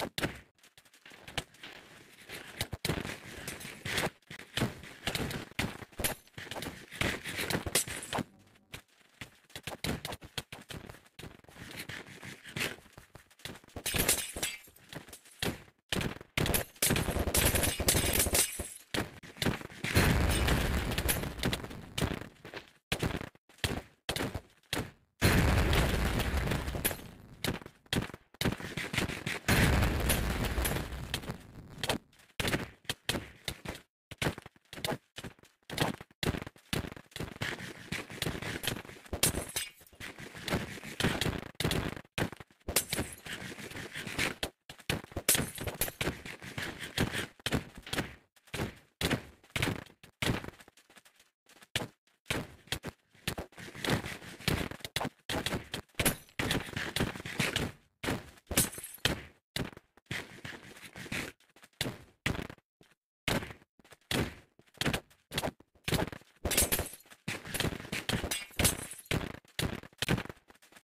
you